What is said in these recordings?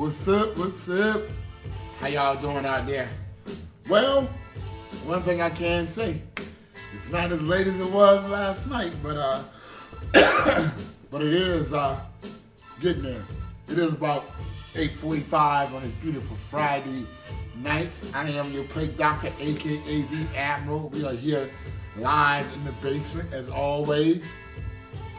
What's up? What's up? How y'all doing out there? Well, one thing I can say, it's not as late as it was last night, but uh, but it is uh, getting there. It is about 8:45 on this beautiful Friday night. I am your plate doctor, aka the Admiral. We are here live in the basement as always.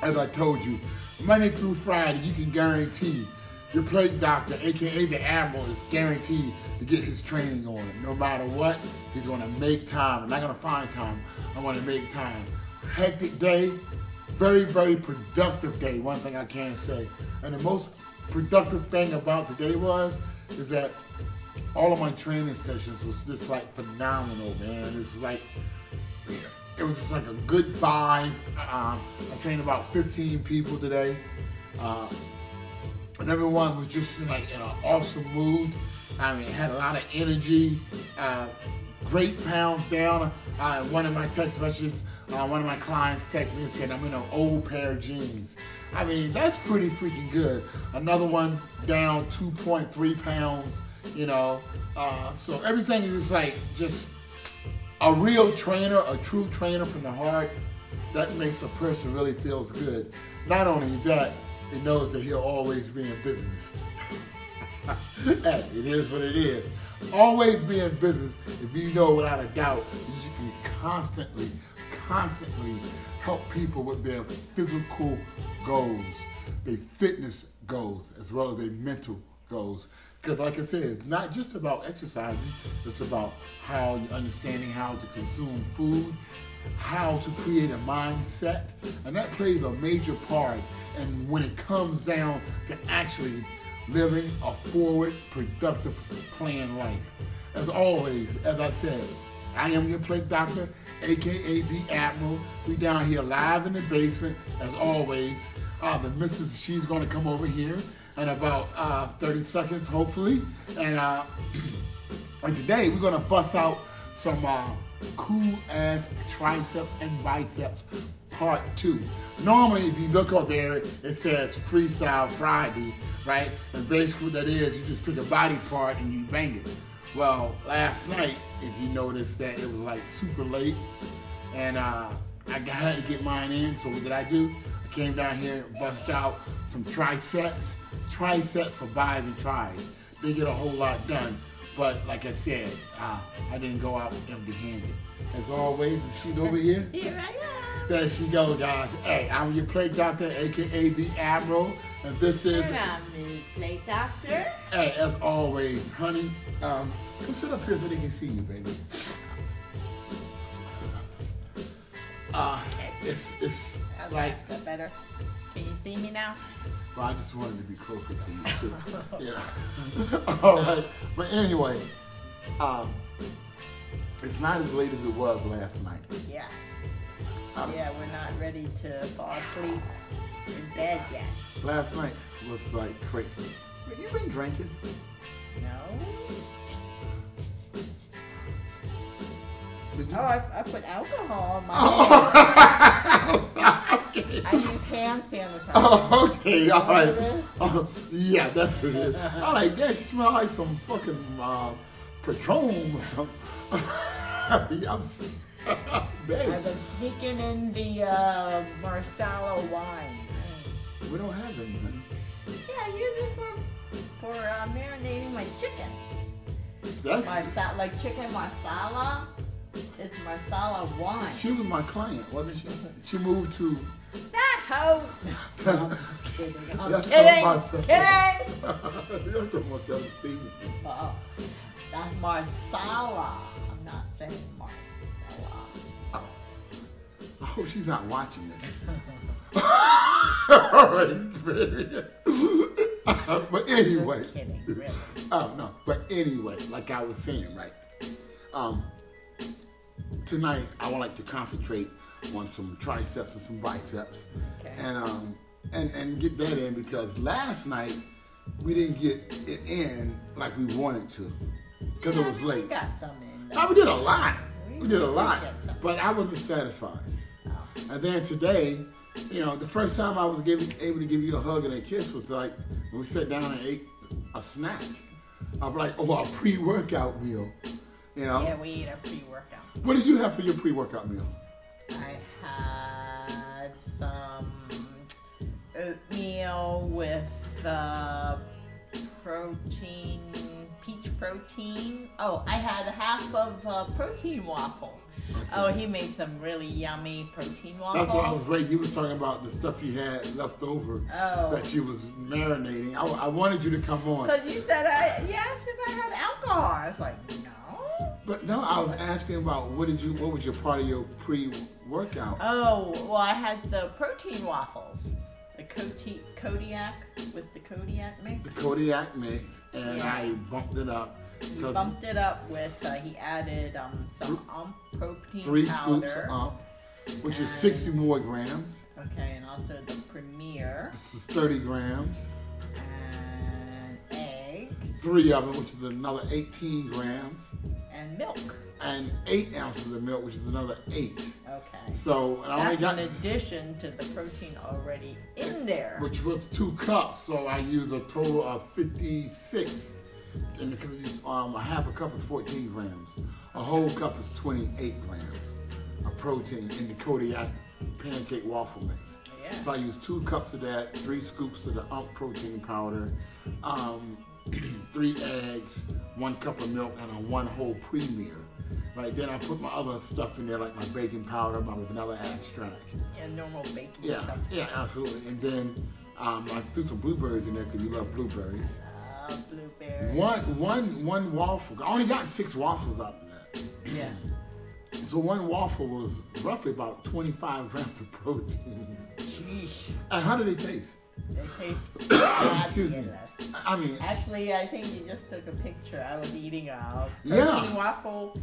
As I told you, Monday through Friday, you can guarantee your plate doctor, aka the Admiral, is guaranteed to get his training on. No matter what, he's gonna make time. I'm not gonna find time. I'm gonna make time. Hectic day, very, very productive day. One thing I can say. And the most productive thing about today was is that all of my training sessions was just like phenomenal, man. It was like it was just like a good vibe. Um, I trained about 15 people today. Uh, and everyone was just like in an awesome mood. I mean, had a lot of energy, uh, great pounds down. Uh, one of my text messages, uh, one of my clients texted me and said, I'm in an old pair of jeans. I mean, that's pretty freaking good. Another one down 2.3 pounds, you know. Uh, so everything is just like, just a real trainer, a true trainer from the heart, that makes a person really feels good. Not only that, it knows that he'll always be in business. it is what it is. Always be in business if you know without a doubt you can constantly, constantly help people with their physical goals, their fitness goals, as well as their mental goals. Because, like I said, it's not just about exercising, it's about how you're understanding how to consume food, how to create a mindset, and that plays a major part. And when it comes down to actually living a forward, productive, planned life. As always, as I said, I am your plate doctor, aka the Admiral. We down here live in the basement, as always. Uh, the missus, she's gonna come over here in about uh, 30 seconds, hopefully. And, uh, and today we're gonna bust out some uh, cool ass triceps and biceps part two. Normally, if you look up there, it says Freestyle Friday, right? And basically, what that is, you just pick a body part and you bang it. Well, last night, if you noticed that it was like super late, and uh, I had to get mine in. So what did I do? I came down here and bust out some triceps, triceps for buys and tries. Didn't get a whole lot done, but like I said, uh, I didn't go out empty-handed. As always, she's over here. Here I am. There she goes, guys. Hey, I'm your plate doctor, aka the Admiral, and this is. And I'm Ms. Plate Doctor. Hey, as always, honey, um, come sit up here so they can see you, baby. Uh, it's it's like? Is that better? Can you see me now? Well, I just wanted to be closer to you too. yeah. All right, but anyway, um, it's not as late as it was last night. Yes. Um, Yeah, we're not ready to fall asleep in bed yet. Last night was like crazy. You been drinking? No. Did you? Oh, I, I put alcohol on my hands. Oh. Okay. I use hand sanitizer. Oh, okay, all right. Is that what it is? Oh, yeah, that's what it is. I like that. Smell like some fucking uh, Patron or something. I'm, s- I've been sneaking in the uh, Marsala wine. we don't have any, man. Yeah, I use it for for uh, marinating my chicken. That's like chicken marsala. It's marsala wine. she was my client, wasn't she? She moved to. That hoe. I'm kidding. I'm kidding. Kidding. You're talking about Sarah Stevenson. Uh, that's marsala. I'm not saying marsala. I hope she's not watching this. All right, baby. but anyway. Kidding, really. Oh no, but anyway, like I was saying, right? Um, tonight I would like to concentrate on some triceps and some biceps, Okay. and um, and and get that in because last night we didn't get it in like we wanted to because it was late. We got some in there. Oh, we did a lot. We did a lot, but I wasn't satisfied. Oh. And then today, you know, the first time I was giving, able to give you a hug and a kiss was like when we sat down and ate a snack. I'm like, oh, a pre-workout meal. You know. Yeah, we eat our pre-workout. What did you have for your pre-workout meal? I had some oatmeal with uh, protein, peach protein. Oh, I had half of uh, protein waffle. Oh, he made some really yummy protein waffles. That's what I was waiting. You were talking about the stuff you had left over Oh. that you was marinating. I, I wanted you to come on, Because you said I, you asked if I had alcohol. I was like, no. But no, I was asking about what did you? What was your part of your pre-workout? Oh, well, I had the protein waffles. The Kodi- Kodiak with the Kodiak mix. the Kodiak mix, and Yeah. I bumped it up. He bumped it up with, uh, he added um, some um, protein three powder. scoops up, which is 60 more grams. Okay, and also the Premier This is 30 grams. Three of them, which is another 18 grams, and milk. and eight ounces of milk, which is another eight. Okay. So and I only got, in addition to the protein already in there. which was two cups. So I used a total of 56. And because um, a half a cup is 14 grams, a whole cup is 28 grams of protein in the Kodiak pancake waffle mix. Yeah. So I used two cups of that, three scoops of the ump protein powder, um, three eggs, one cup of milk, and a one whole premier. Right then I put my other stuff in there like my baking powder, my vanilla extract. Yeah, normal baking Yeah, stuff. yeah, absolutely. And then um, I threw some blueberries in there because you love blueberries. Uh, blueberry. One, one, one waffle. I only got six waffles out of that. Yeah. So one waffle was roughly about 25 grams of protein. Sheesh. And how did they taste? Excuse me. I mean, Actually, I think you just took a picture. I was eating a protein Yeah. waffle.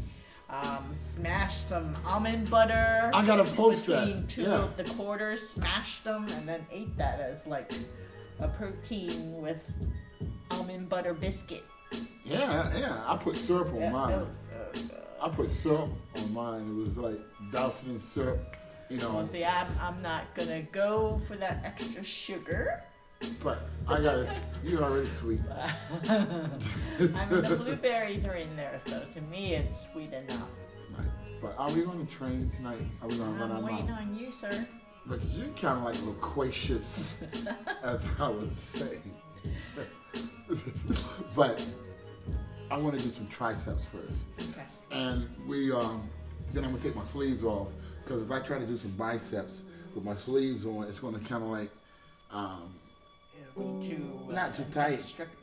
Um, smashed some almond butter. I gotta post that. between two Yeah. of the quarters. Smashed them and then ate that as like a protein with almond butter biscuit. yeah, yeah. I put syrup on Yeah, mine. that so. I put syrup on mine. It was like dousing in syrup, you know. see, I'm, I'm not gonna go for that extra sugar. But I got it. You're already sweet. I mean, the blueberries are in there, so to me, it's sweet enough. Right. But are we going to train tonight? Are we to run out? I'm waiting on you, sir. But you're kind of like loquacious, as I would say. but I want to do some triceps first. Okay. And we, um, then I'm gonna take my sleeves off because if I try to do some biceps with my sleeves on, it's gonna kind of like, um, It'll be too uh, not too tight.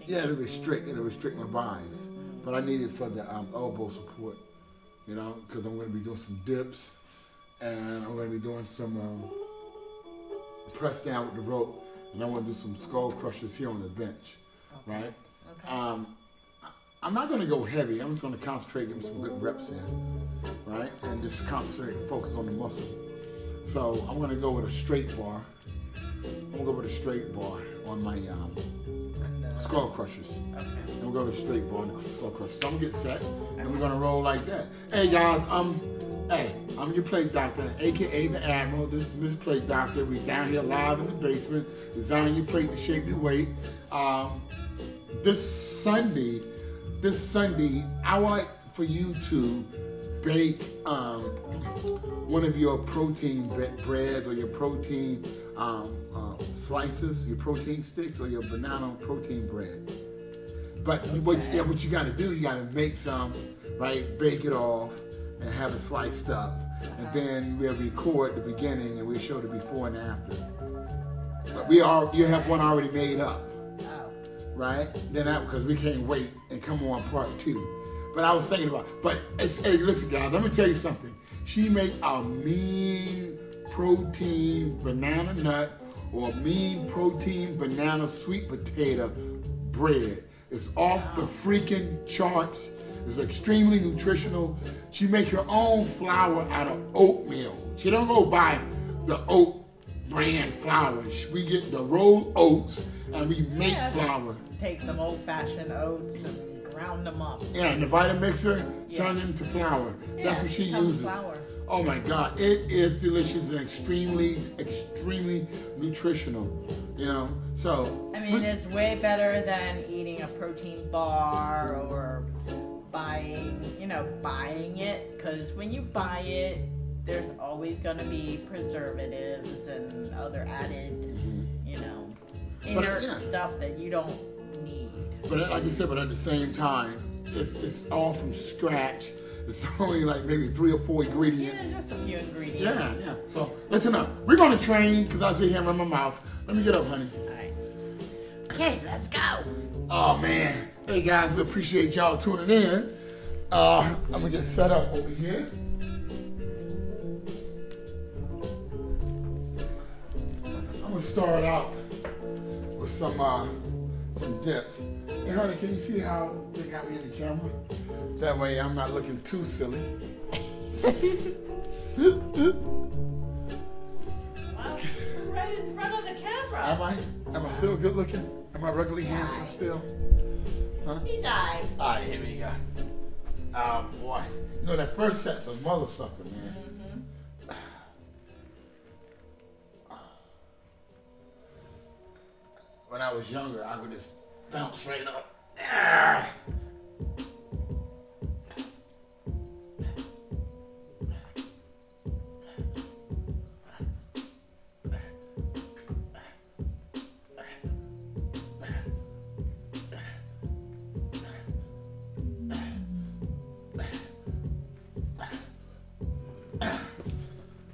Yeah, it'll restrict, it'll restrict my biceps. But I need it for the um, elbow support, you know, because I'm gonna be doing some dips, and I'm gonna be doing some um, press down with the rope, and I want to do some skull crushers here on the bench, right? Okay. Um, I'm not going to go heavy. I'm just going to concentrate, get some good reps in, right? And just concentrate and focus on the muscle. So I'm going to go with a straight bar. I'm going to go with a straight bar on my um, skull crushers. Okay. And we'll go to straight bar on the skull crushers. So I'm going to get set, and we're going to roll like that. Hey, guys, um, hey, I'm your plate doctor, aka the Admiral. This is Miss Plate Doctor. We down here live in the basement, design your plate to shape your weight. Um, this Sunday, this Sunday, I would like for you to bake um, one of your protein breads or your protein um, uh, slices, your protein sticks, or your banana protein bread. But what, yeah, what you got to do, you got to make some, right? Bake it off and have it sliced up, and then we'll record the beginning and we'll show the before and after. But we are, you have one already made up Oh. right? Then that because we can't wait and come on part two. But I was thinking about, but it's, hey, listen, guys, let me tell you something. She make a mean protein banana nut or mean protein banana sweet potato bread. It's off the freaking charts. It's extremely nutritional. She make her own flour out of oatmeal. She don't go buy the oat brand flour. We get the rolled oats and we make Yeah. flour. Take some old-fashioned oats and ground them up. Yeah, and the Vitamixer Yeah. turns it into flour. That's what she uses. flour. Oh my God, it is delicious and extremely, extremely nutritional. You know, so. I mean, it's way better than eating a protein bar or buying, you know, buying it. Because when you buy it, there's always going to be preservatives and other added, Mhm. you know, But, inert yeah. stuff that you don't. But like I said, but at the same time, it's it's all from scratch. It's only like maybe three or four Yeah, ingredients. just a few ingredients. Yeah, yeah. So listen up. We're gonna train because I sit here and run my mouth. Let me get up, honey. All right. Okay, let's go. Oh man. Hey guys, we appreciate y'all tuning in. Uh, I'm gonna get set up over here. I'm gonna start out with some uh, some dips. Hey honey, can you see how they got me in the camera? That way I'm not looking too silly. You're right in front of the camera. Am I? Am I still good looking? Am I regularly handsome still? Huh? He's eye. All right, here we go. Oh boy. You know that first set's a mother sucker, man. Mm-hmm. When I was younger, I would just bounce straight up.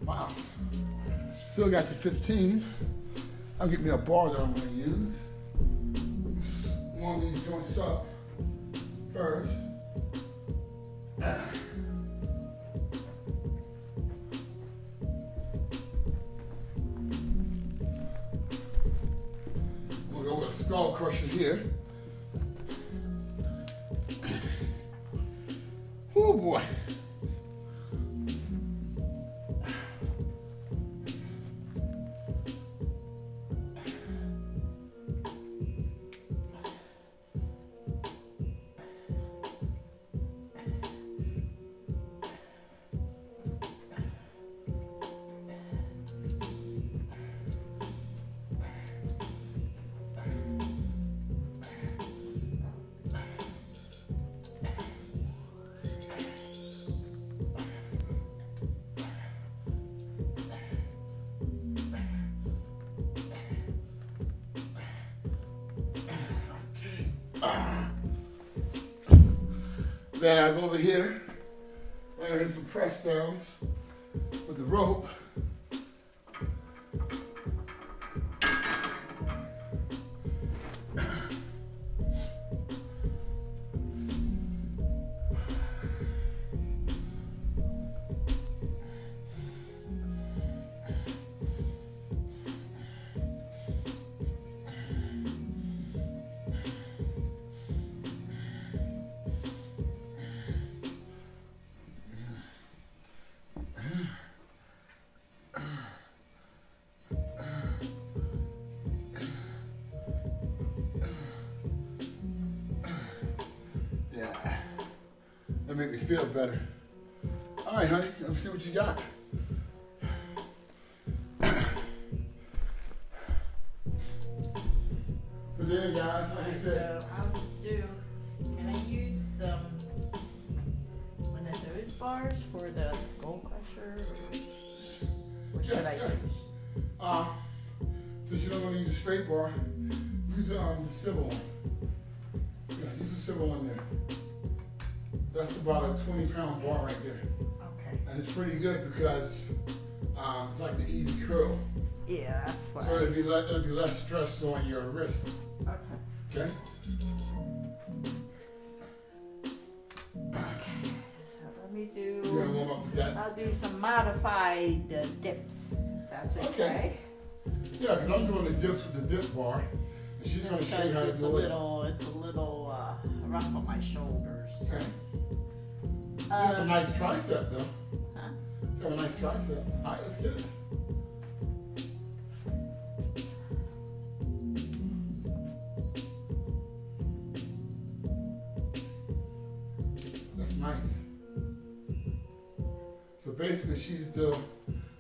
Wow. Still got your 15. I'll get me a bar that I'm gonna use. Over here. And hit some press downs That make me feel better. All right, honey, let me see what you got. Good because um, it's like the easy curl. Yeah, that's what. So it'll be, le- it'll be less stress on your wrist. okay. Okay? So let me do. You gonna warm up with that? I'll do some modified uh, dips. That's okay. Okay. Yeah, because I'm doing the dips with the dip bar. And she's going to show you how to it's a do it. little, it's a little uh, rough on my shoulders. Okay. You have a nice tricep, though. A nice tricep. All right, let's get it. That's nice. So basically she's doing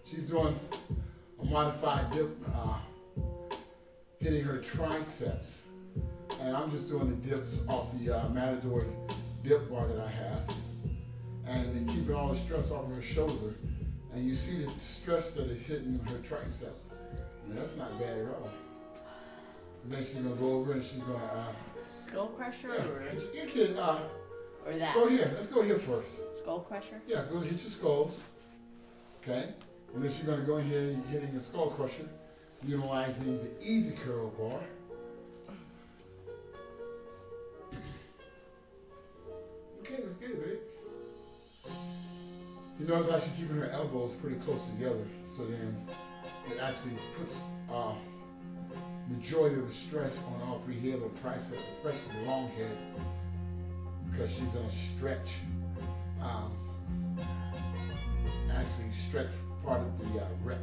she's doing a modified dip, uh, hitting her triceps, and I'm just doing the dips off the uh, Matador dip bar that I have, and keeping all the stress off her shoulder. And you see the stress that is hitting her triceps. And that's not bad at all. And then she's gonna go over and she's gonna uh, Skull crusher yeah, or, you can uh, or that? go here. Let's go here first. Skull crusher? Yeah, go hit your skulls. Okay? And then she's gonna go in here and hitting a skull crusher, utilizing the easy curl bar. Okay, let's get it, babe. You notice how she's keeping her elbows pretty close together, so then it actually puts uh, majority of the stress on all three heads of triceps, especially the long head, because she's gonna stretch um, actually stretch part of the uh, rep.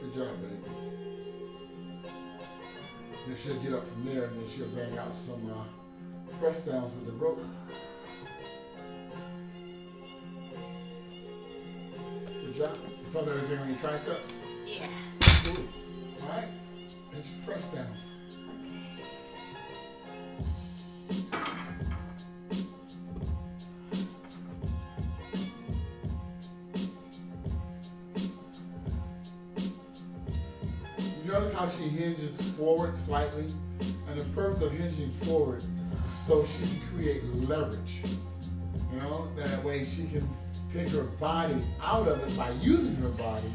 Good job, baby. Then she'll get up from there and then she'll bang out some uh, press downs with the rope. Good job. You felt everything on your triceps? Yeah. Good. All right. Then your press downs. You notice how she hinges forward slightly? And the purpose of hinging forward so she can create leverage. You know, that way she can take her body out of it by using her body,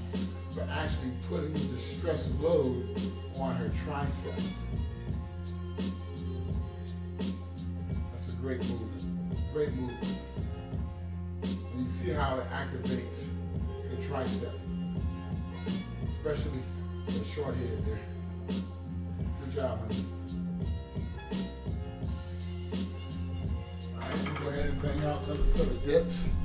but actually putting the stress load on her triceps. That's a great movement. Great movement. And you see how it activates the tricep, especially the short head there. Good job, honey. Ahead and bang out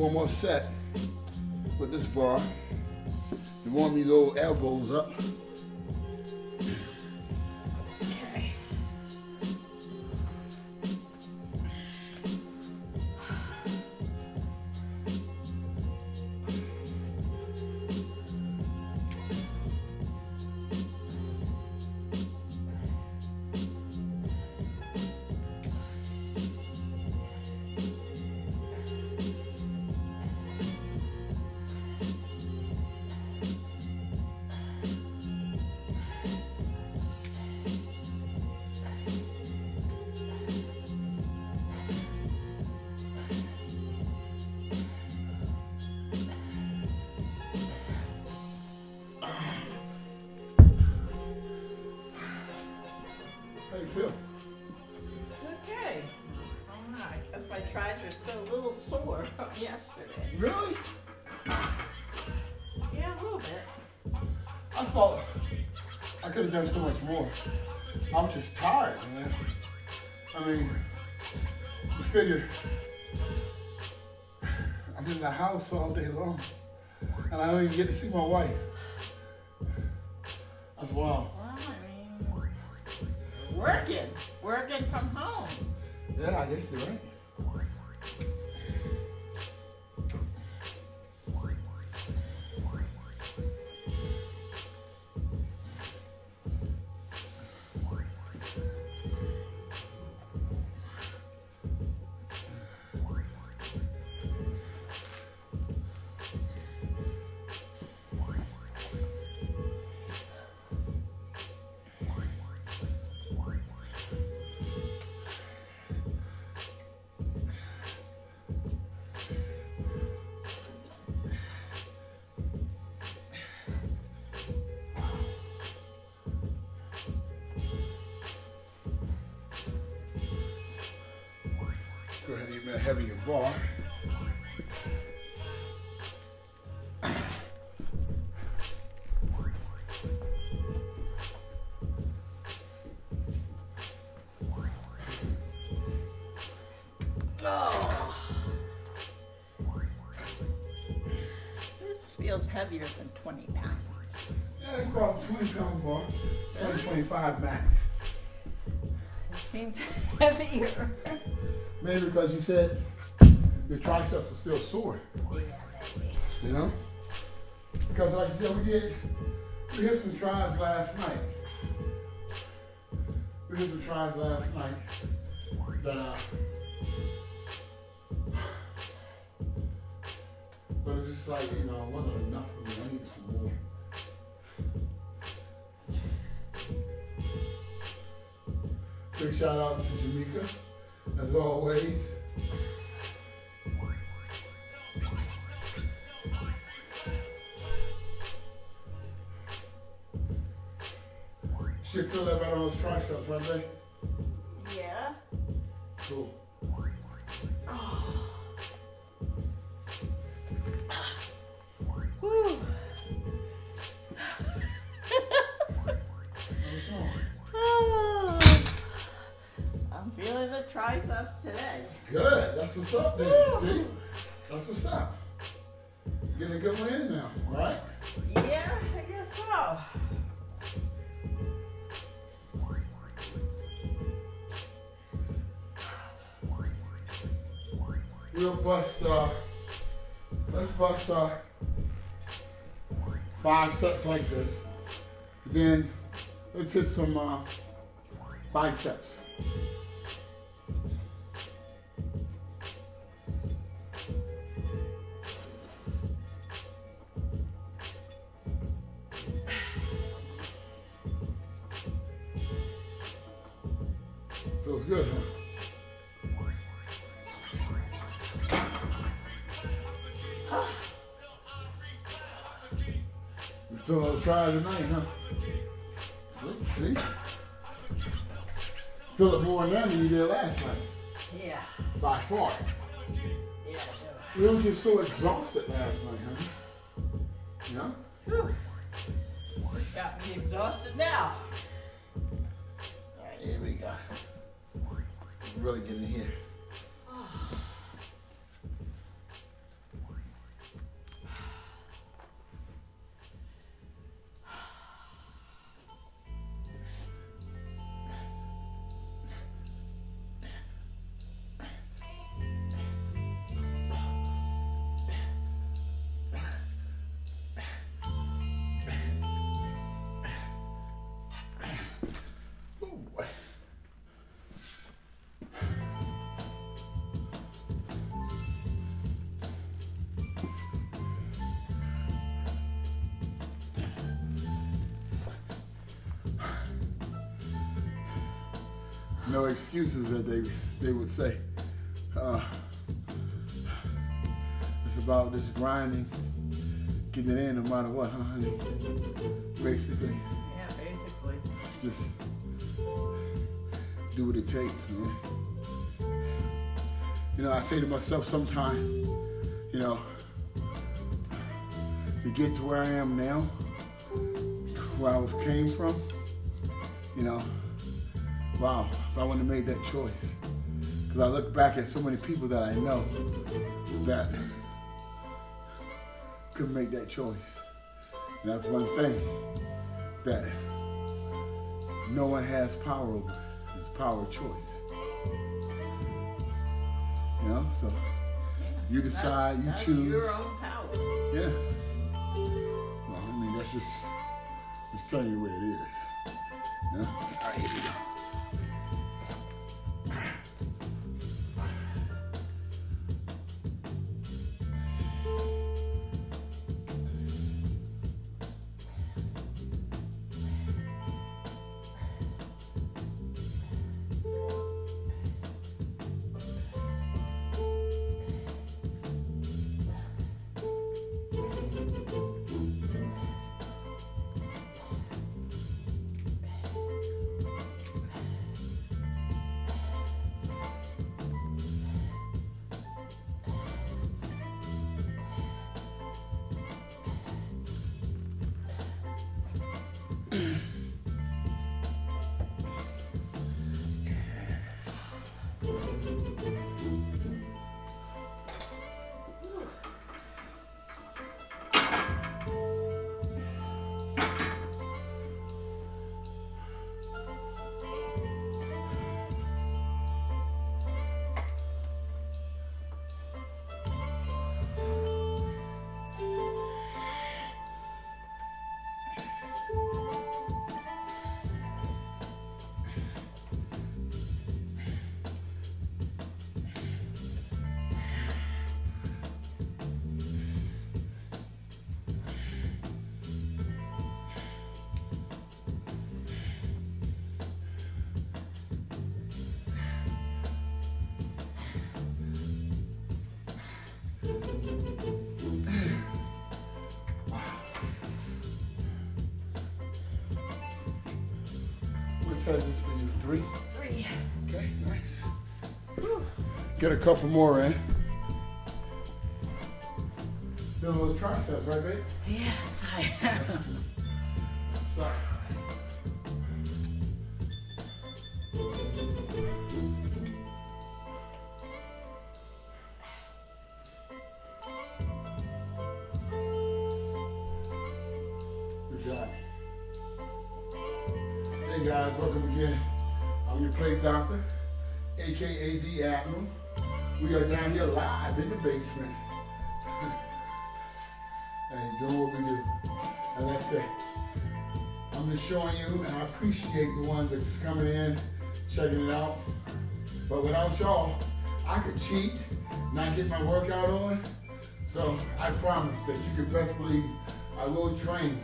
one more set with this bar. You warm these old elbows up. So a heavier bar. Oh. This feels heavier than 20 pounds. Yeah, it's about 20 pound bar. 20, 25 max. It seems heavier. Maybe because you said your triceps are still sore, you know? Because like I said, we did, we did some tries last night. We did some tries last night that, uh, but it's just like, you know, wasn't enough for me. I need some more. Big shout out to Jamaica, as always. Should feel that right on those triceps, right there. Yeah. Cool. Whew. The triceps today. Good. That's what's up then. Woo. See? That's what's up. Getting a good one in now, right? Yeah, I guess so. We'll bust uh let's bust uh five sets like this. Then let's hit some uh biceps. 2009, huh? See? see? Fill it more now than you did last night. Yeah. By far. Yeah, sure. We were just so exhausted last night, honey. Yeah? Whew. Got me exhausted now. All right, here we go. Really getting here. Excuses that they they would say. Uh, it's about this grinding, getting it in no matter what, huh? honey? Basically Yeah, basically. just do what it takes, man. You know, I say to myself sometimes, you know, to get to where I am now, where I was came from, you know, wow, if I wouldn't have made that choice. Because I look back at so many people that I know that couldn't make that choice. And that's one thing that no one has power over. It's power of choice. You know, so you decide, you that's choose. your own power. Yeah. Well, I mean, that's just, just telling you where it is. Yeah. All right, here we go. Three? Three. Okay, nice. Get a couple more in. Doing those triceps, right, babe? Yes, I am. Sorry. Aka the Admiral. We are down here live in the basement. and doing what we do. As I said, I'm just showing you, and I appreciate the ones that's coming in, checking it out. But without y'all, I could cheat, not get my workout on. So I promise that you can best believe I will train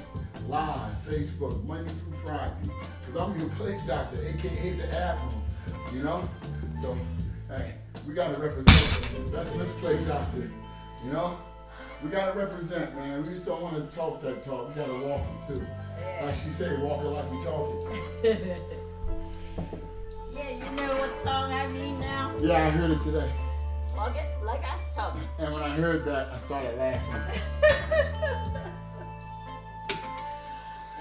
live, Facebook, Monday through Friday. Because I'm your plate doctor, aka the Admiral, you know? So, hey, we gotta represent. That's Miss Plate Doctor, you know? We gotta represent, man. We just don't want to talk that talk. We gotta walk it too. Like she said, walk it like we talking. yeah, you know what song I mean now? Yeah, I heard it today. Walk it like I talk. And when I heard that, I started laughing.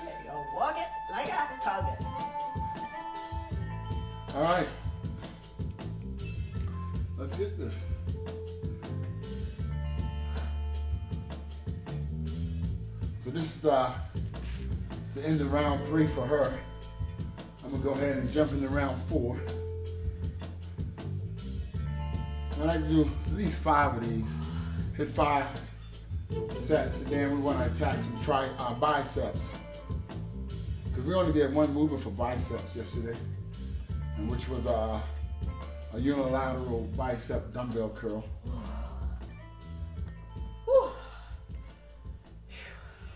there you go. Walk it like I talk it. All right. Let's get this. So this is uh, the end of round three for her. I'm gonna go ahead and jump into round four. I like to do at least five of these. Hit five sets, and then we want to attack some tri uh, biceps. Because we only did one movement for biceps yesterday, and which was uh, a unilateral bicep dumbbell curl. Whew.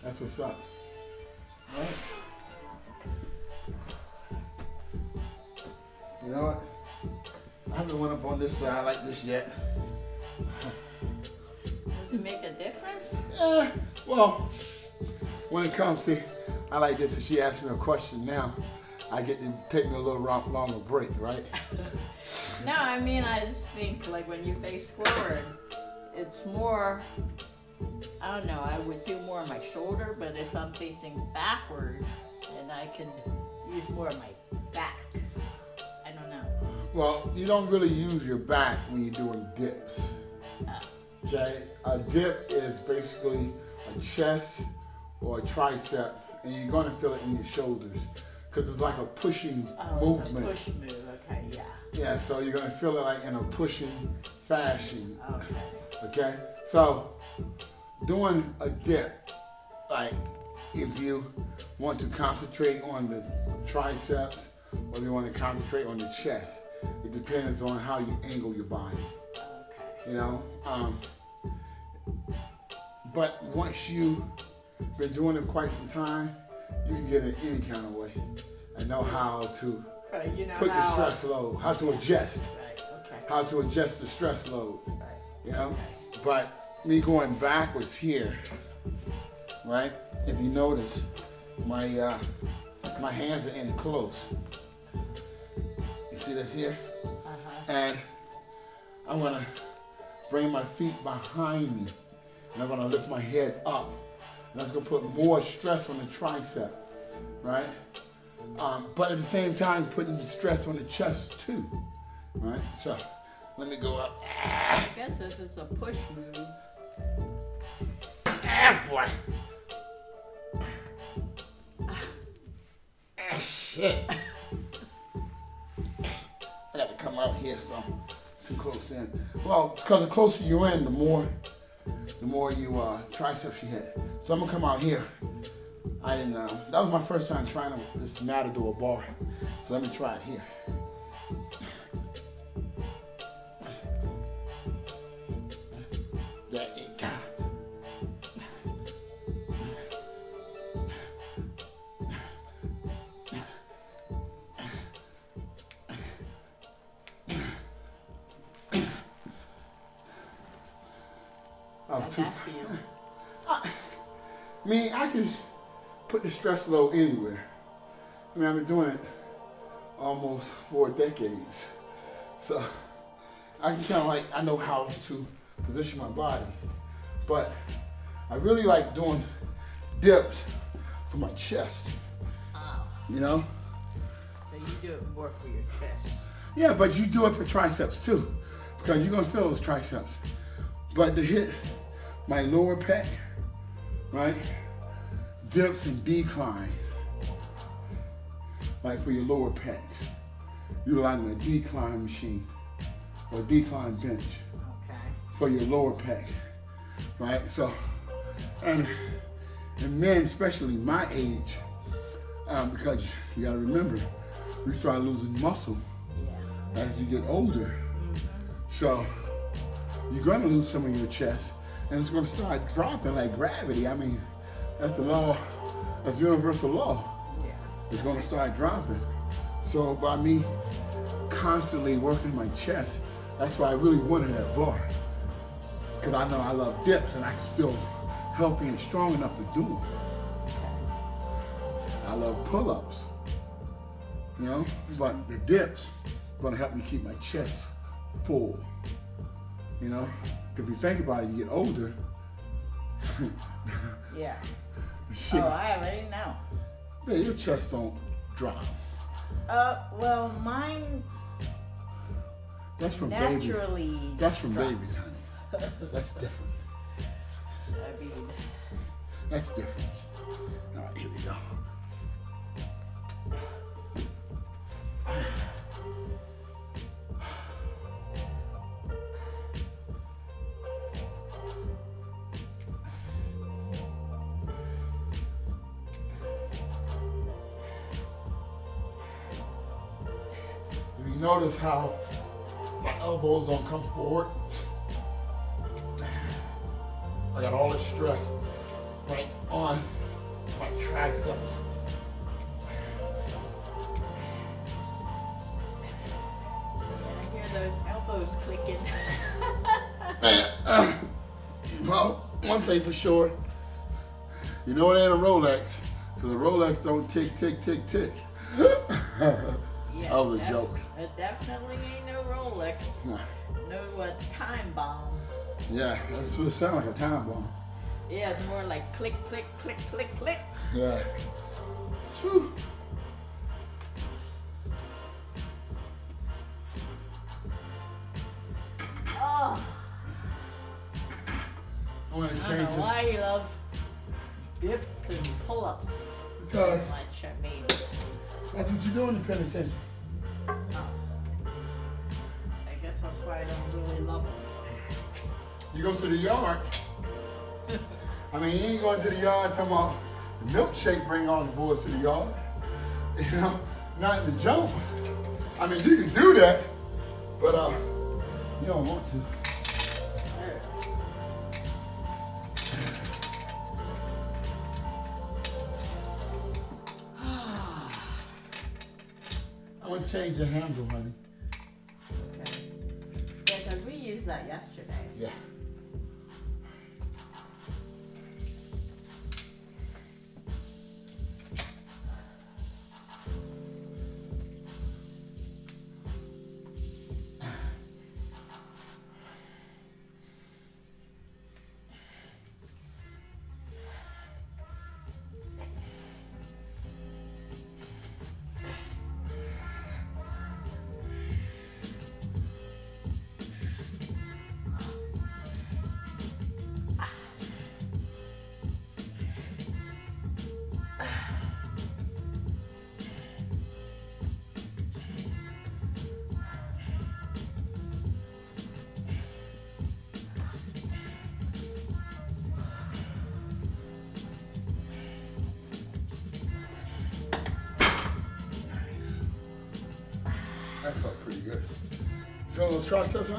That's what's up. Right. You know what? I haven't went up on this side like this yet. Does it make a difference? Eh, well, when it comes to, I like this. If she asks me a question now, I get to take me a little longer break, right? No, I mean I just think like when you face forward, it's more. I don't know. I would feel more on my shoulder, but if I'm facing backward, then I can use more of my back. I don't know. Well, you don't really use your back when you're doing dips. Uh, Okay, a dip is basically a chest or a tricep, and you're gonna feel it in your shoulders because it's like a pushing oh, it's a movement. push move. Yeah, so you're gonna feel it like in a pushing fashion. Okay. Okay, so doing a dip, like if you want to concentrate on the triceps or you want to concentrate on the chest, it depends on how you angle your body. Okay. you know. Um, but once you've been doing it quite some time, you can get it any kind of way and know how to Right, you know put the stress load, how to adjust, Right. Okay. how to adjust the stress load, Right. you know. But me going backwards here, right? If you notice, my uh, my hands are in close. You see this here? Uh-huh. and I'm gonna bring my feet behind me, and I'm gonna lift my head up. And that's gonna put more stress on the tricep. right? Um, but at the same time, putting the stress on the chest too, right? So let me go up. I guess this is a push move. Ah, boy. Ah, shit. I got to come out here, so too close in. Well, because the closer you're in, the more, the more you uh, triceps you hit. So I'm gonna come out here. I didn't. Uh, that was my first time trying to, this Matador bar. So let me try it here. Stress low anywhere. I mean, I've been doing it almost four decades. So I can kind of like, I know how to position my body. But I really like doing dips for my chest, Oh, you know? so you do it more for your chest. Yeah, but you do it for triceps too, because you're gonna feel those triceps. But to hit my lower pec, right? Dips and declines, like for your lower pecs, utilizing a decline machine or decline bench Okay. for your lower pec, right? So, and and men, especially my age, um, because you got to remember, we start losing muscle Yeah. as you get older. So you're gonna lose some of your chest, and it's gonna start dropping like gravity. I mean, that's the law, that's universal law. Yeah. It's gonna start dropping. So by me constantly working my chest, that's why I really wanted that bar. Cause I know I love dips and I can still healthy and strong enough to do them. I love pull-ups, you know, but the dips are gonna help me keep my chest full, you know. 'Cause if you think about it, you get older. Yeah. Oh, I already know. yeah, your chest don't drop. Uh, well, mine That's from babies. naturally. That's from babies, honey. That's different. I mean, That's different. All right, here we go. Notice how my elbows don't come forward, I got all this stress right on my triceps. I hear those elbows clicking. Uh, well, one thing for sure, you know it ain't a Rolex, because a Rolex don't tick, tick, tick, tick. yeah, was a def- joke. It definitely ain't no Rolex. No what time bomb. Yeah, that's what it sounds like a time bomb. Yeah, it's more like click, click, click, click, click. Yeah. Whew. Oh, I want to I don't know this why he loves dips and pull-ups so because much. I mean, that's what you do in the penitentiary. I guess that's why I don't really love them. You go to the yard. I mean, you ain't going to the yard talking about the milkshake bring all the boys to the yard. You know, not in the jump. I mean, you can do that, but uh, you don't want to. Change the handle, honey. Okay. Yeah, because we used that yesterday. Yeah. Feeling those.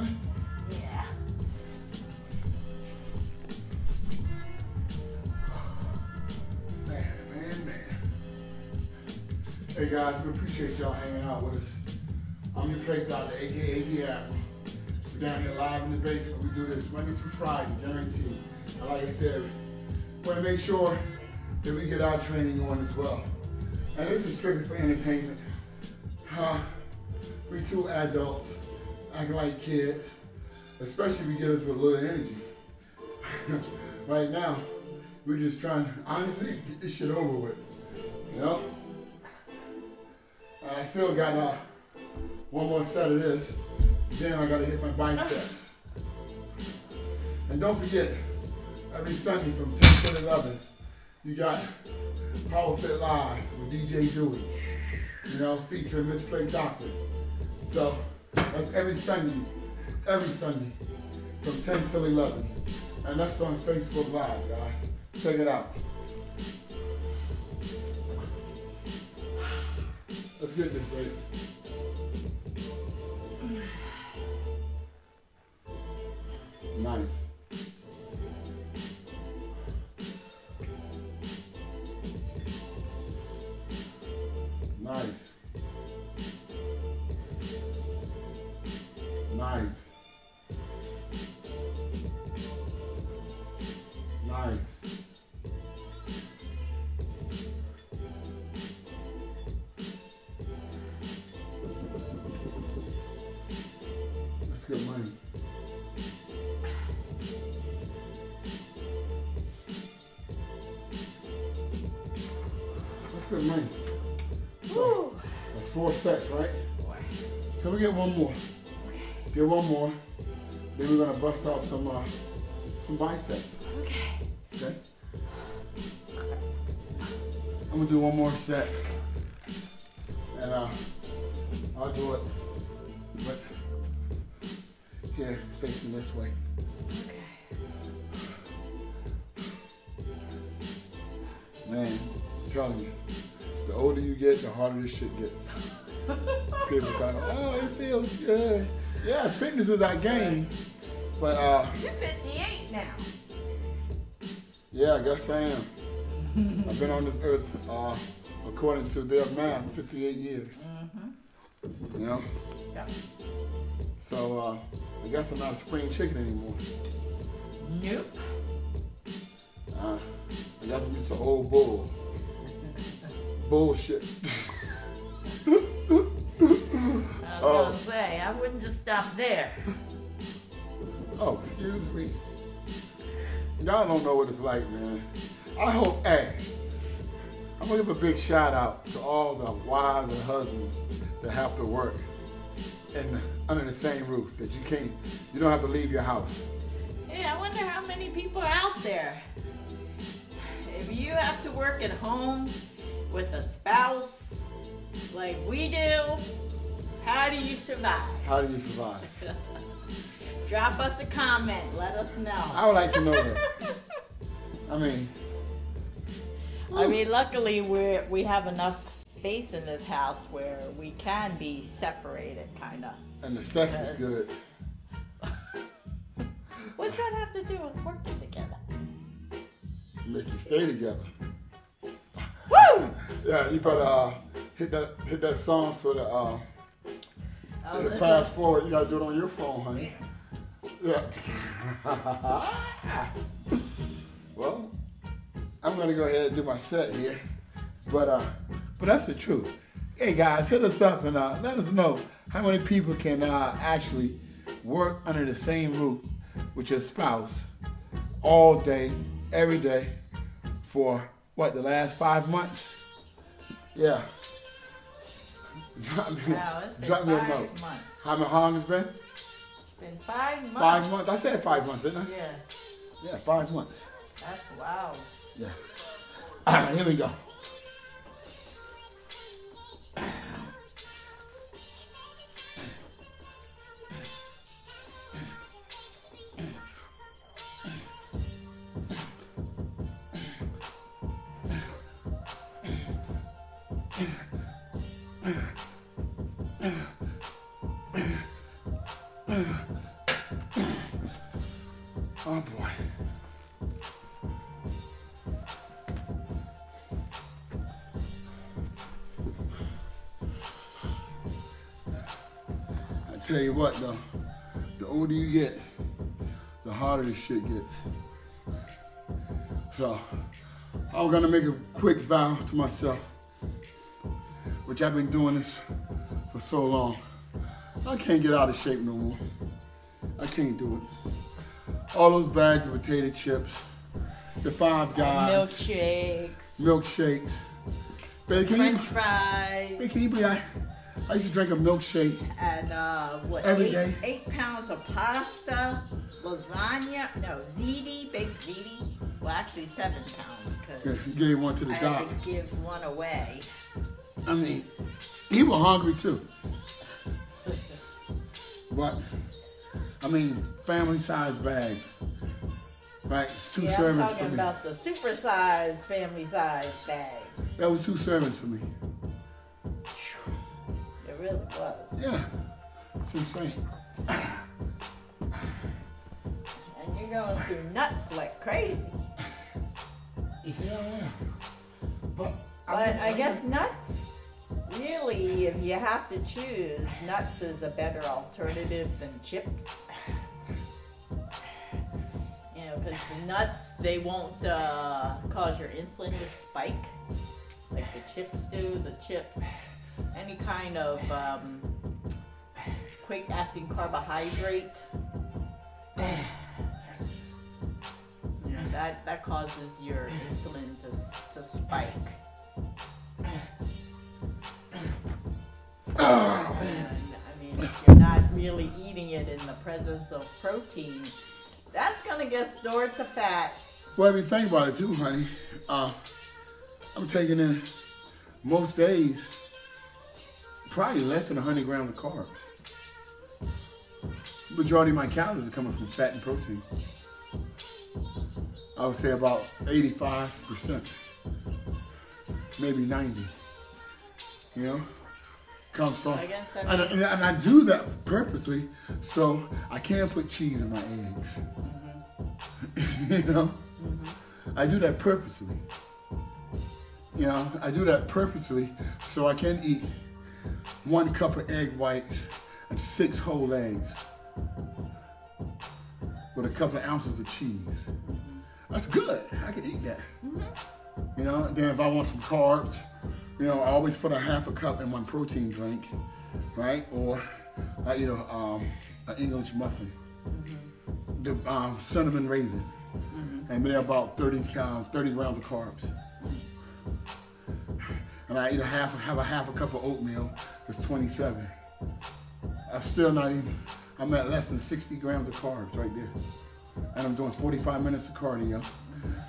Man, man, man. Hey guys, we appreciate y'all hanging out with us. I'm your plate doctor, aka the Admiral. We're down here live in the basement. We do this Monday through Friday, guaranteed. And like I said, we want to make sure that we get our training on as well. And this is strictly for entertainment. Huh? We two adults acting like kids, especially if you get us with a little energy. right now, we're just trying to honestly get this shit over with. You know? I still got uh, one more set of this. Then I gotta hit my biceps. And don't forget, every Sunday from 10 to 11, you got Power Fit Live with DJ Dewey. You know, featuring Miss Plate Doctor. So that's every Sunday, every Sunday from 10 till 11. And that's on Facebook Live, guys. Check it out. Let's get this, baby. Nice. Nice. Sets, right? So we get one more. Get one more. Then we're gonna bust out some uh, some biceps. Okay. Okay. I'm gonna do one more set, and uh, I'll do it, but here, facing this way. Okay. Man, I'm telling you, the older you get, the harder this shit gets. People talking, oh, it feels good. Yeah, fitness is our game, but uh, You're 58 now. yeah, I guess I am. I've been on this earth, uh, according to their math, 58 years. You know, Yeah. so uh, I guess I'm not a spring chicken anymore. Nope. Uh, I guess I'm just an old bull. Bullshit. I was Oh. gonna say, I wouldn't just stop there. Oh, excuse me. Y'all don't know what it's like, man. I hope, hey, I'm gonna give a big shout out to all the wives and husbands that have to work in under the same roof that you can't, you don't have to leave your house. Hey, I wonder how many people are out there. If you have to work at home with a spouse like we do, how do you survive? How do you survive? Drop us a comment. Let us know. I would like to know that. I mean, I mean, luckily we we have enough space in this house where we can be separated, kind of. and the sex is good. What's that have to do with working together? Make you stay together. Woo! Yeah, you better uh, hit that hit that song so that uh, Fast is- forward. You gotta do it on your phone, honey. Yeah. well, I'm gonna go ahead and do my set here, but uh, but that's the truth. Hey guys, hit us up and uh, let us know how many people can uh, actually work under the same roof with your spouse all day, every day, for what the last five months. Yeah. Drop me, Wow, it's been drop me a note. months. How, long it's been? It's been five months. Five months. I said five months, didn't I? Yeah, Yeah, five months. that's wow. Yeah. All right, here we go. This shit gets. So, I'm gonna make a quick vow to myself, which I've been doing this for so long. I can't get out of shape no more. I can't do it. All those bags of potato chips, the five guys, Milkshakes, milkshakes. Baby, can you, French fries, hey, can you believe I, I used to drink a milkshake and uh, what? Every eight, day. eight pounds of pasta, lasagna. No, ziti, big ziti. Well, actually seven pounds because he gave one to the I doc. had to give one away. I mean, he was hungry too. But, I mean, family size bags. Right? Two yeah, I'm servings talking for me. about the supersized, family size bag. That was two servings for me. It really was. Yeah. It's insane. Going through nuts like crazy. Yeah. But, But I guess nuts, really, if you have to choose, nuts is a better alternative than chips. You know, because the nuts, they won't uh, cause your insulin to spike like the chips do. The chips, any kind of um, quick acting carbohydrate. That, that causes your insulin to, to spike. And, I mean, if you're not really eating it in the presence of protein, that's gonna get stored to fat. Well, I mean, think about it too, honey, uh, I'm taking in most days probably less than 100 grams of carbs. Majority of my calories are coming from fat and protein. I would say about 85%, maybe 90. You know, comes from, I guess I and, and, and I do that purposely so I can put cheese in my eggs. Mm-hmm. you know, mm-hmm. I do that purposely. You know, I do that purposely so I can eat one cup of egg whites and six whole eggs with a couple of ounces of cheese. Mm-hmm. That's good. I can eat that. You know, then if I want some carbs, you know, I always put a half a cup in my protein drink, right? Or I eat a, um, an English muffin, the um, cinnamon raisin, and they're about 30 cal- 30 grams of carbs. And I eat a half, have a half a cup of oatmeal. It's 27. I'm still not even. I'm at less than 60 grams of carbs right there, and I'm doing 45 minutes of cardio,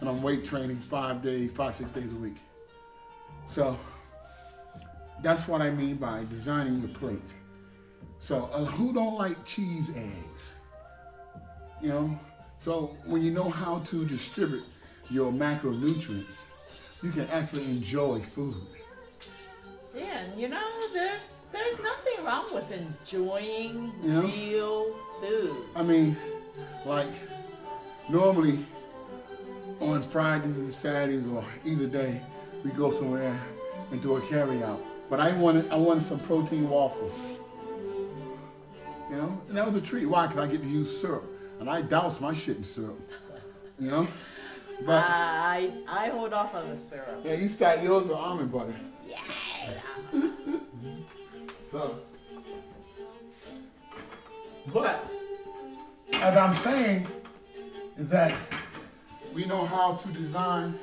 and I'm weight training five days, five six days a week. So that's what I mean by designing your plate. So uh, who don't like cheese eggs? You know, so when you know how to distribute your macronutrients, you can actually enjoy food. Yeah, and you know, there's there's nothing wrong with enjoying Yeah. real food. I mean, like normally on Fridays and Saturdays or either day, we go somewhere and do a carry out. But I wanted I wanted some protein waffles. You know, and that was a treat. Why? Because I get to use syrup, and I douse my shit in syrup. You know, but I I hold off on the syrup. yeah, you start yours with almond butter. Yeah. So, but as I'm saying, that we know how to design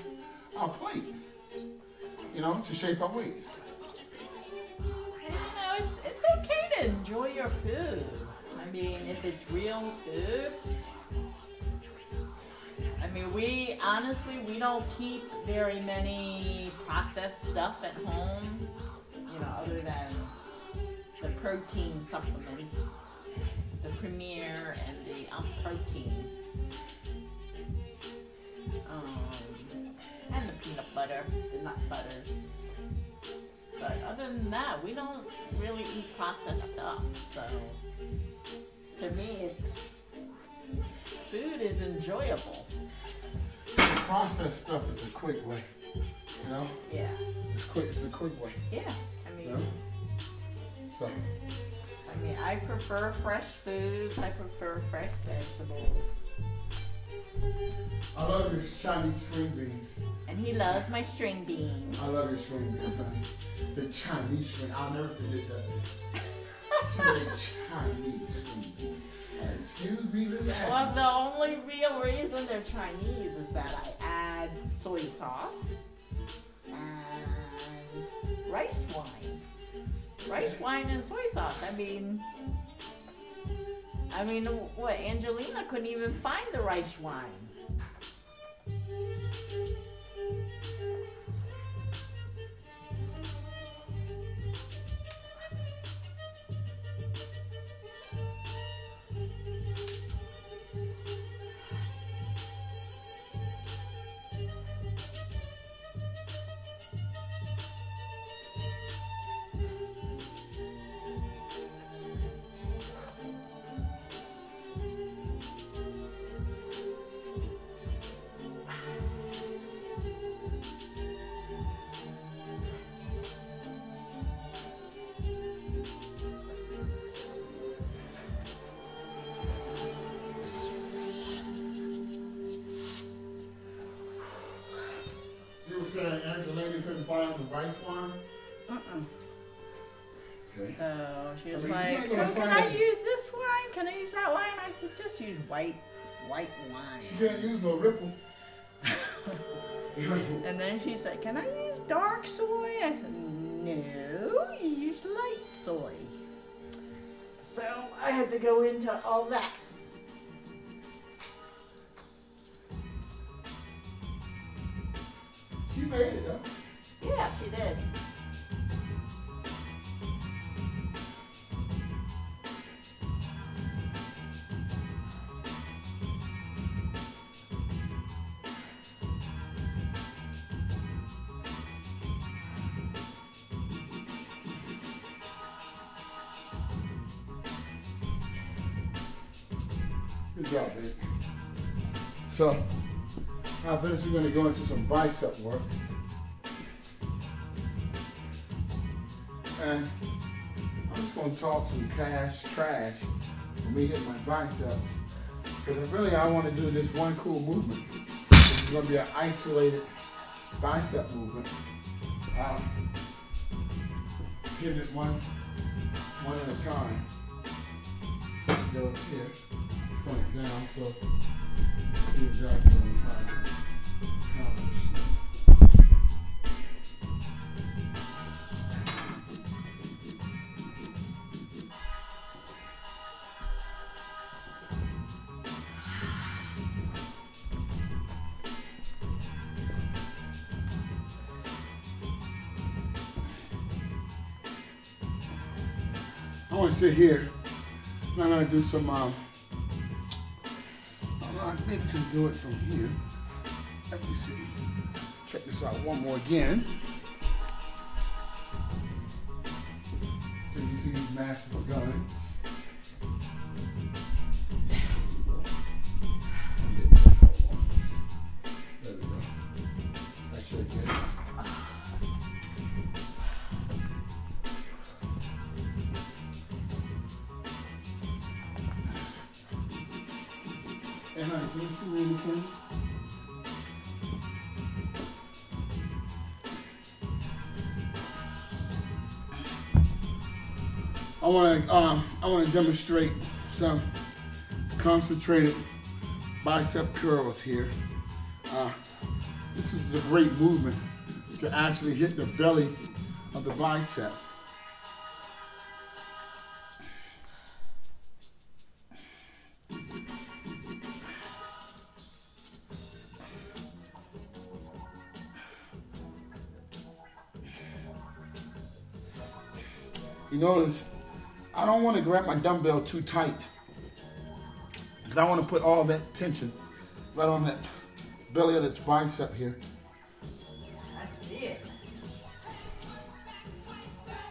our plate, you know, to shape our weight. You know, it's, it's okay to enjoy your food. I mean, if it's real food. I mean, we honestly we don't keep very many processed stuff at home. You know, other than the protein supplements, the Premier and the um, protein, um, and the peanut butter, the nut butters. But other than that, we don't really eat processed stuff. So to me, it's food is enjoyable. Processed stuff is a quick way. You know? Yeah. It's quick it's a quick way. Yeah. I mean. So I mean, I prefer fresh foods. I prefer fresh vegetables. I love your Chinese string beans. And he loves my string beans. I love your string beans, honey. The Chinese string. I'll never forget that. the Chinese string beans. Excuse me, Miss Well, the only real reason they're Chinese is that I add soy sauce and rice wine. Rice wine and soy sauce. I mean, I mean, what? Angelina couldn't even find the rice wine. I had to go into all that. she made it, though. Yeah, she did. Good job, babe. So, after this, we're going to go into some bicep work. And I'm just going to talk some cash trash for me hitting my biceps. Because really, I want to do this one cool movement. This is going to be an isolated bicep movement. Um, hitting it one, one at a time. It goes here point down, so see exactly what I'm trying to accomplish. I want to sit here. I'm gonna do some um, do it from here. Let me see. Check this out one more again. So you see these massive guns. Want to um, I want to demonstrate some concentrated bicep curls here. Uh, this is a great movement to actually hit the belly of the bicep. You notice, I don't want to grab my dumbbell too tight because I want to put all that tension right on that belly of its bicep here. I see it.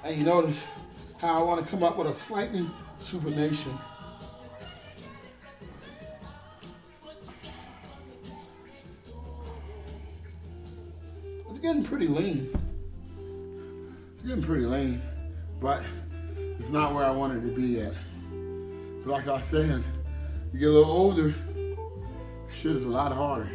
And you notice how I want to come up with a slightly supination. It's getting pretty lean. It's getting pretty lean, but wanted to be at. But like I said, you get a little older, shit is a lot harder.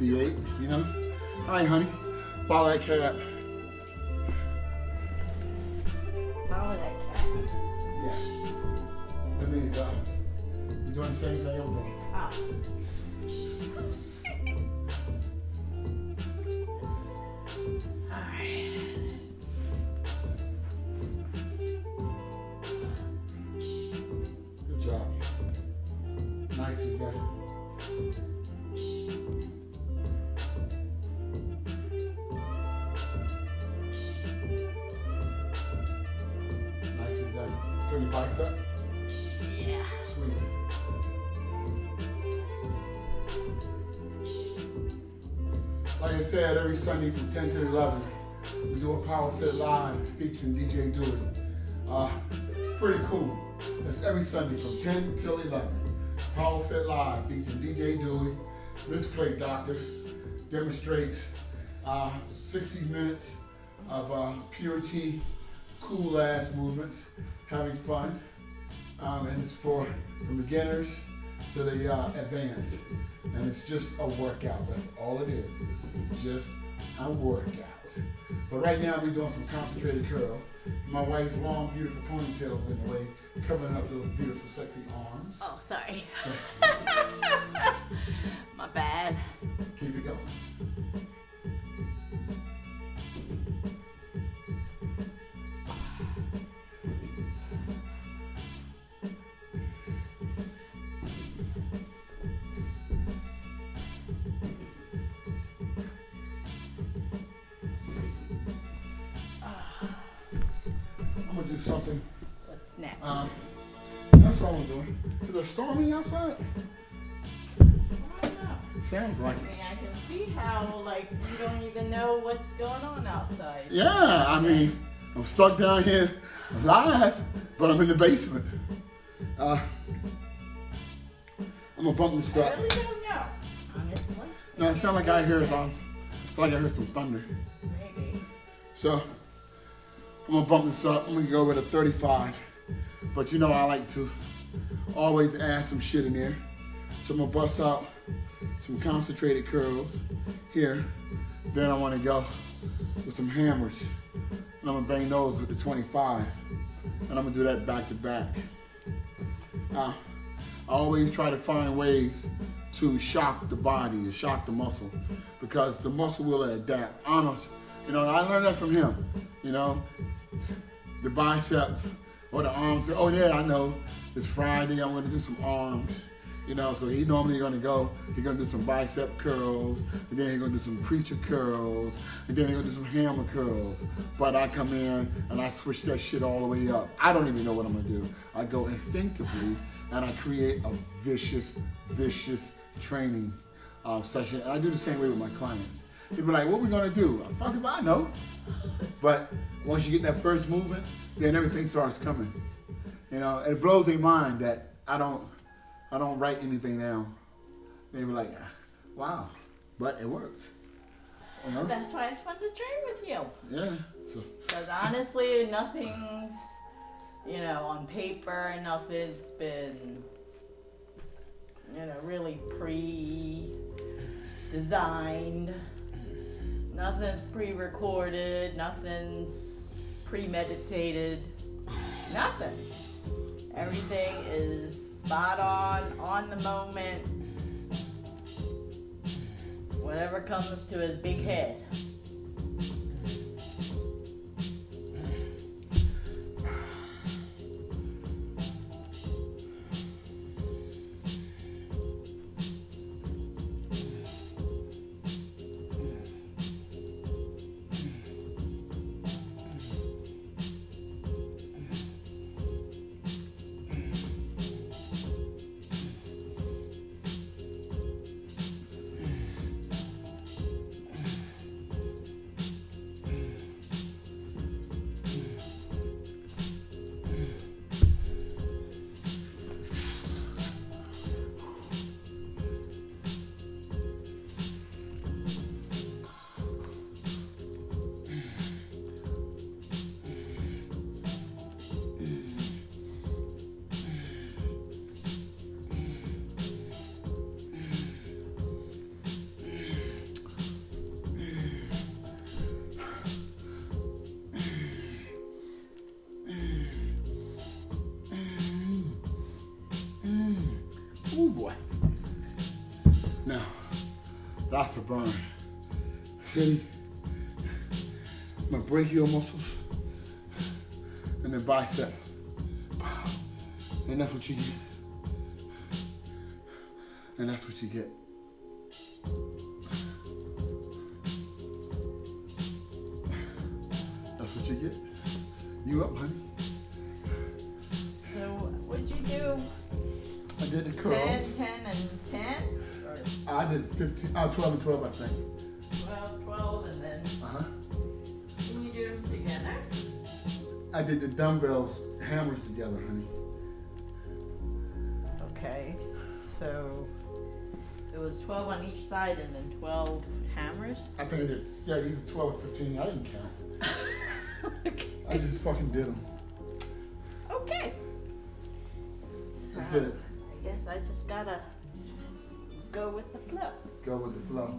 58, Yeah. Sweet. Like I said, every Sunday from 10 to 11, we do a Power Fit Live featuring DJ Dewey. Uh, it's pretty cool. That's every Sunday from 10 till 11. Power Fit Live featuring DJ Dewey. This plate doctor demonstrates uh, 60 minutes of uh, purity, cool ass movements, having fun. Um, and it's for from beginners to the uh, advanced. And it's just a workout. That's all it is. It's just a workout. But right now we're doing some concentrated curls. My wife's long, beautiful ponytails in the way, covering up those beautiful, sexy arms. Oh, sorry. My bad. Keep it going. Um, that's all I'm doing. Is it stormy outside? I. Sounds like I it. mean, I can see how, like, you don't even know what's going on outside. Yeah, I mean, I'm stuck down here live, but I'm in the basement. Uh, I'm gonna bump this I up. really don't know, honestly. No, it sounds like I hear some. It's like I heard some thunder. Maybe. So I'm gonna bump this up. I'm gonna go with a 35. But you know I like to always add some shit in there. So I'm gonna bust out some concentrated curls here. Then I wanna go with some hammers. And I'm gonna bang those with the 25. And I'm gonna do that back to back. I always try to find ways to shock the body, to shock the muscle, because the muscle will adapt. Arnold, you know, I learned that from him. You know, the bicep or the arms. Oh yeah, I know. It's Friday. I'm gonna do some arms. You know, so he normally gonna go. He's gonna do some bicep curls, and then he's gonna do some preacher curls, and then he's gonna do some hammer curls. But I come in and I switch that shit all the way up. I don't even know what I'm gonna do. I go instinctively and I create a vicious, vicious training uh, session. And I do the same way with my clients. People be like, "What we gonna do?" I fuck if I know. But once you get that first movement, then everything starts coming. You know, it blows their mind that I don't, I don't write anything down. They be like, "Wow," but it works. You know? That's why it's fun to train with you. Yeah. So Because honestly, nothing's, you know, on paper, nothing's been, you know, really pre designed. Nothing's pre-recorded. Nothing's premeditated. Nothing. Everything is spot on, on the moment. Whatever comes to his big head. Burn. See, my brachial muscles and the bicep. And that's what you get. And that's what you get. 12 and 12, I 12, 12, and then Uh-huh. can you do them together? I did the dumbbells, hammers together, honey. Okay. So, it was 12 on each side and then 12 hammers? I think I did, yeah, either 12 or 15. I didn't count. okay. I just fucking did them. Okay. Let's So, get it. I guess I just gotta go with the flow. Go with the flow.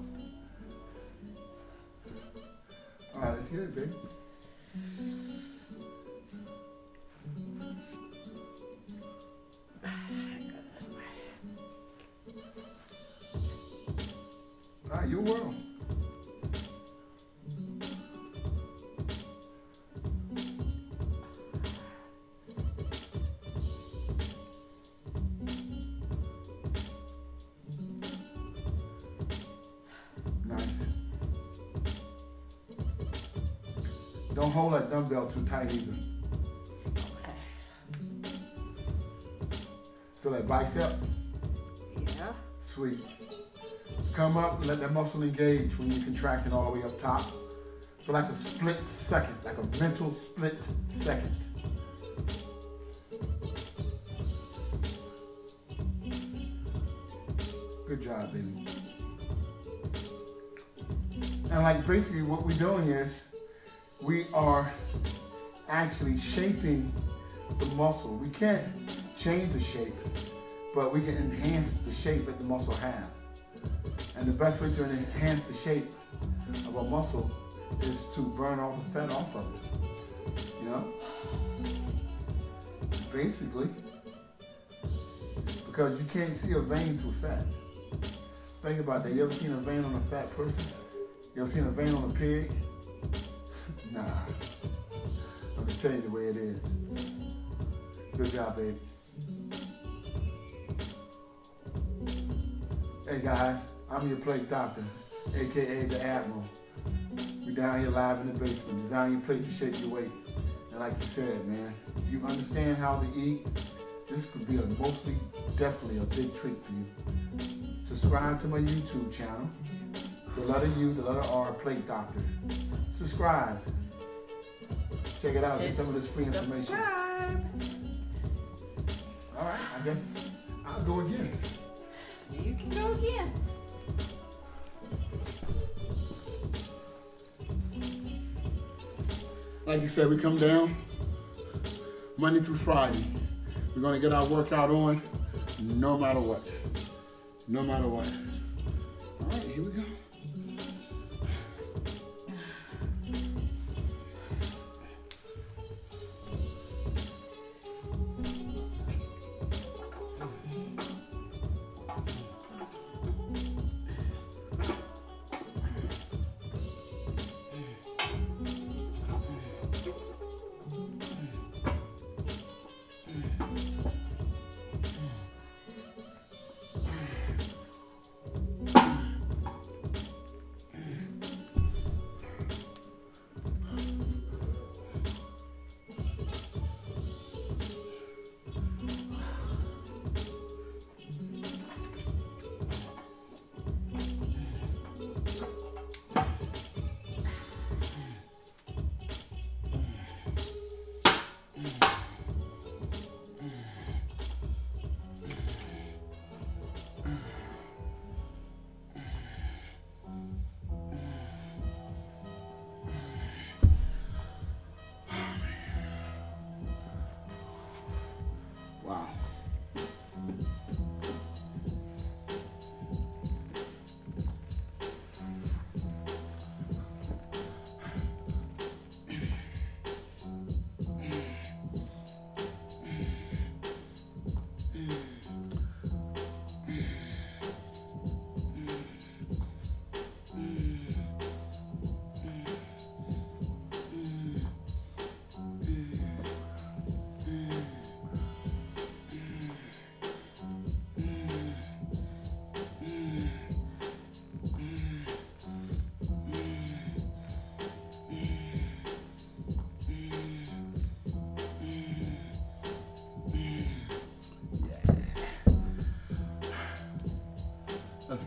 All right, let's get it, baby. All right, your world. Don't hold that dumbbell too tight either. Okay. Feel that bicep? Yeah. Sweet. Come up and let that muscle engage when you're contracting all the way up top. For like a split second, like a mental split second. Good job, baby. And like basically what we're doing is we are actually shaping the muscle. We can't change the shape, but we can enhance the shape that the muscle has. And the best way to enhance the shape of a muscle is to burn all the fat off of it. You know? Basically. Because you can't see a vein through fat. Think about that. You ever seen a vein on a fat person? You ever seen a vein on a pig? Nah. I'm just telling you the way it is. Good job, babe. Hey guys, I'm your plate doctor, aka the Admiral. We down here live in the basement. Design your plate to shape your weight. And like you said, man, if you understand how to eat, this could be a mostly, definitely a big treat for you. Subscribe to my YouTube channel. The letter U, the letter R, Plate Doctor. Subscribe. Check it out. Get some of this free information. Subscribe. All right, I guess I'll go again. You can go again. Like you said, we come down Monday through Friday. We're gonna get our workout on no matter what. No matter what. All right, here we go.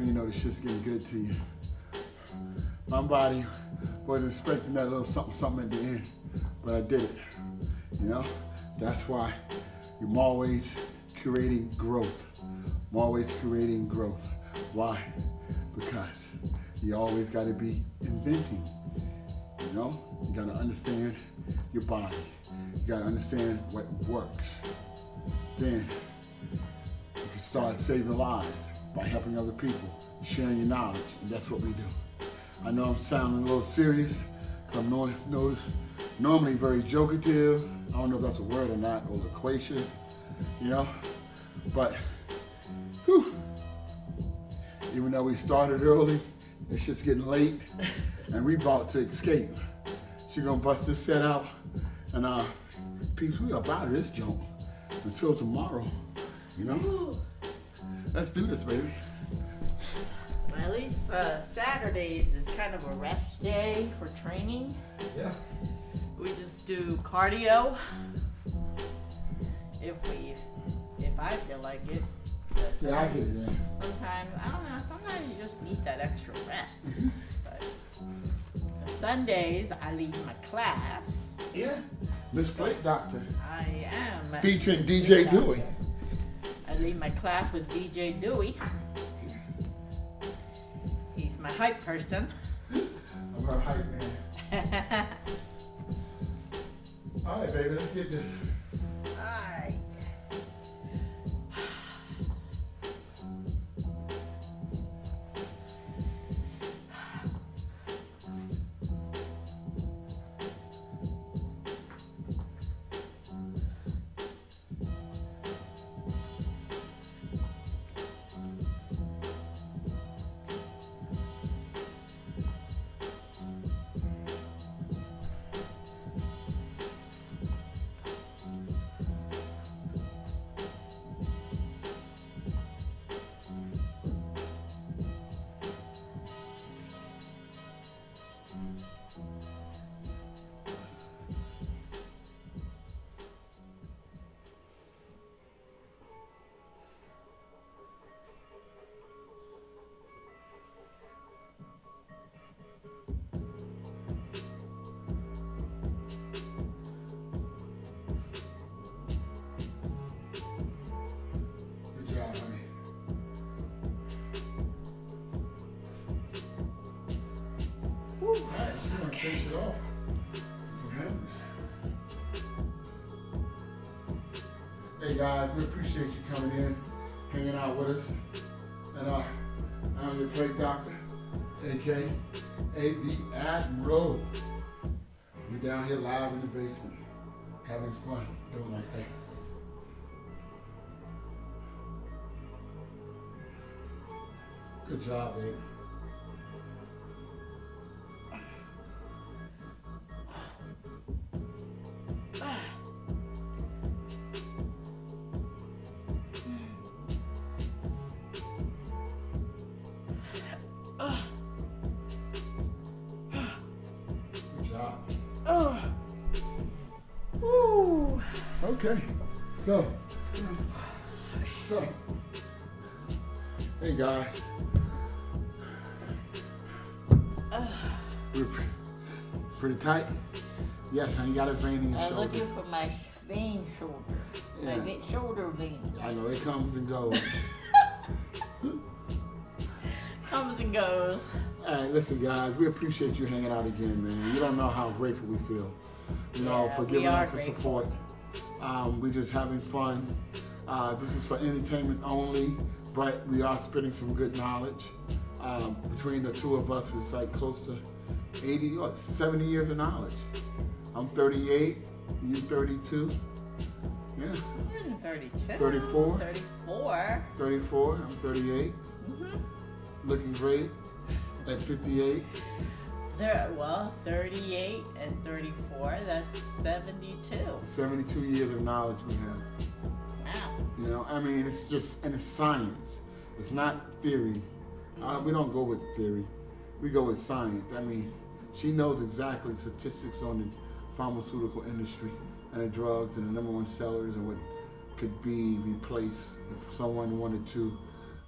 When you know the shit's getting good to you. My body wasn't expecting that little something, something at the end, but I did it. You know, that's why I'm always creating growth. I'm always creating growth. Why? Because you always got to be inventing. You know, you got to understand your body. You got to understand what works. Then you can start saving lives by helping other people, sharing your knowledge, and that's what we do. I know I'm sounding a little serious, because I'm no, notice, normally very jokative. I don't know if that's a word or not, or loquacious, you know, but whew, even though we started early, it's just getting late, and we about to escape. She gonna bust this set out, and uh, peeps, we up out of this joint until tomorrow, you know? Let's do this, baby. Well, at least uh, Saturdays is kind of a rest day for training. Yeah. We just do cardio. If we, if I feel like it. Yeah, I get it. Yeah. Sometimes, I don't know, sometimes you just need that extra rest. But Sundays, I leave my class. Yeah. Miss Plate Doctor. I am. Featuring DJ Dewey. I leave my class with DJ Dewey. He's my hype person. I'm her hype man. All right, baby, let's get this. Alright. Good finish it off. Hey guys, we appreciate you coming in, hanging out with us. And uh, I'm your plate doctor. aka the Admiral. We're down here live in the basement, having fun, doing our thing. Good job, babe. Comes and goes. Comes and goes. Hey, listen, guys, we appreciate you hanging out again, man. You don't know how grateful we feel, you know, Yeah, for giving us the support. Um, we're just having fun. Uh, this is for entertainment only, but we are spitting some good knowledge. Um, between the two of us, it's like close to 80 or 70 years of knowledge. I'm 38, You're 32. Yeah, 132. 34. 34. 34, I'm 38. Mm-hmm. Looking great at 58. There, well, 38 and 34, that's 72. 72 years of knowledge we have. Wow. You know, I mean, it's just, and it's science. It's not theory. Uh, we don't go with theory. We go with science. I mean, she knows exactly statistics on the pharmaceutical industry and the drugs and the number one sellers and what could be replaced if someone wanted to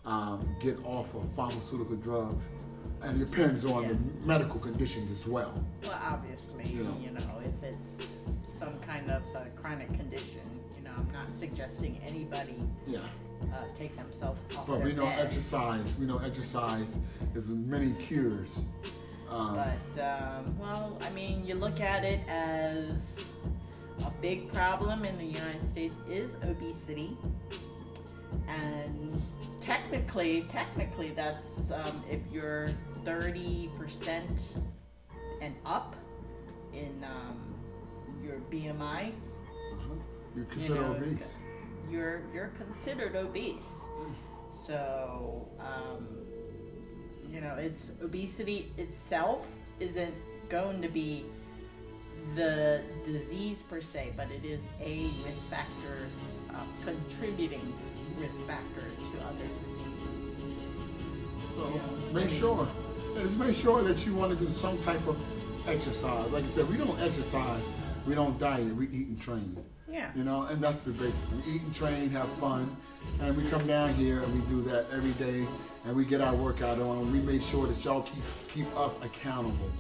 um, get off of pharmaceutical drugs. And it depends on Yeah. the medical conditions as well. Well, obviously, You you know. know, if it's some kind of uh, chronic condition, you know, I'm not suggesting anybody Yeah. uh, take themselves off But we know meds. exercise. We know exercise is many cures. Um, But, um, well, I mean, you look at it as a big problem in the United States is obesity. And technically, technically, that's um, if you're 30% and up in um, your BMI, uh-huh. You you consider know, obese. you're you're considered obese. So, um, you know, it's obesity itself isn't going to be the disease per se, but it is a risk factor, uh, contributing risk factor to other diseases. So Yeah. make sure, just make sure that you want to do some type of exercise. Like I said, we don't exercise, we don't diet, we eat and train. Yeah. You know, and that's the basic. We eat and train, have fun, and we come down here and we do that every day, and we get our workout on. We make sure that y'all keep keep us accountable.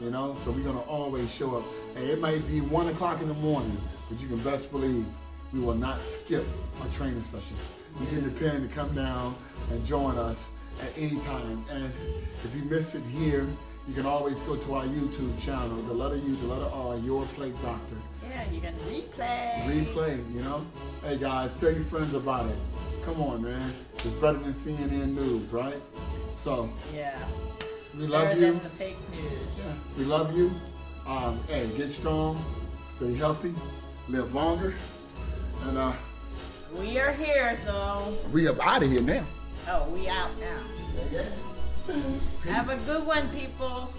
You know, so we're gonna always show up. Hey, it might be one o'clock in the morning, but you can best believe we will not skip a training session. You can depend to come down and join us at any time. And if you miss it here, you can always go to our YouTube channel, the letter U, the letter R, Your Plate Doctor Yeah, you can replay. replay, you know? Hey guys, tell your friends about it. Come on, man. It's better than CNN News, right? So, Yeah. We love you. the fake news. Yeah, we love you. Um, hey, get strong, stay healthy, live longer, and uh, We are here, so we up out of here now. oh, we out now. Yeah, yeah. Have a good one, people.